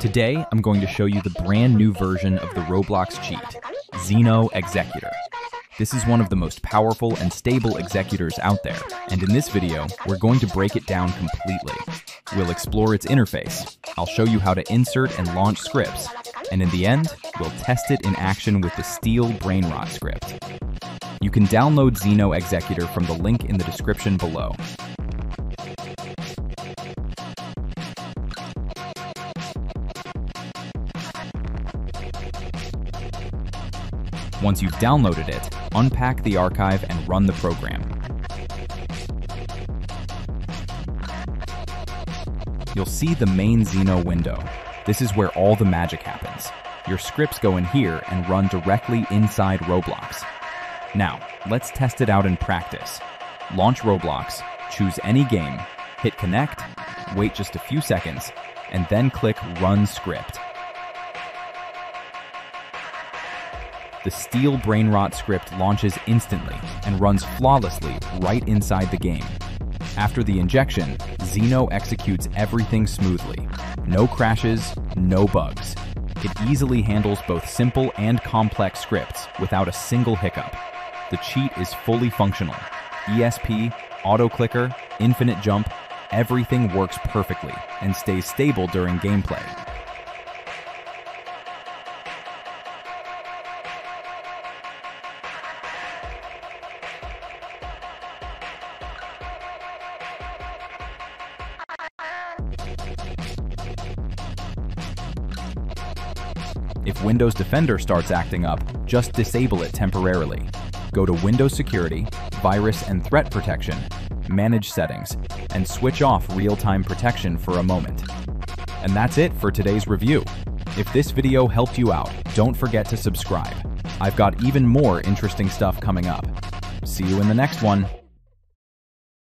Today, I'm going to show you the brand new version of the Roblox cheat, Xeno Executor. This is one of the most powerful and stable executors out there, and in this video, we're going to break it down completely. We'll explore its interface, I'll show you how to insert and launch scripts, and in the end, we'll test it in action with the Steal Brainrot script. You can download Xeno Executor from the link in the description below. Once you've downloaded it, unpack the archive and run the program. You'll see the main Xeno window. This is where all the magic happens. Your scripts go in here and run directly inside Roblox. Now, let's test it out in practice. Launch Roblox, choose any game, hit connect, wait just a few seconds, and then click Run Script. The Steal Brainrot script launches instantly and runs flawlessly right inside the game. After the injection, Xeno executes everything smoothly. No crashes, no bugs. It easily handles both simple and complex scripts without a single hiccup. The cheat is fully functional. ESP, auto clicker, infinite jump, everything works perfectly and stays stable during gameplay. If Windows Defender starts acting up, just disable it temporarily. Go to Windows Security, Virus and Threat Protection, Manage Settings, and switch off real-time protection for a moment. And that's it for today's review. If this video helped you out, don't forget to subscribe. I've got even more interesting stuff coming up. See you in the next one.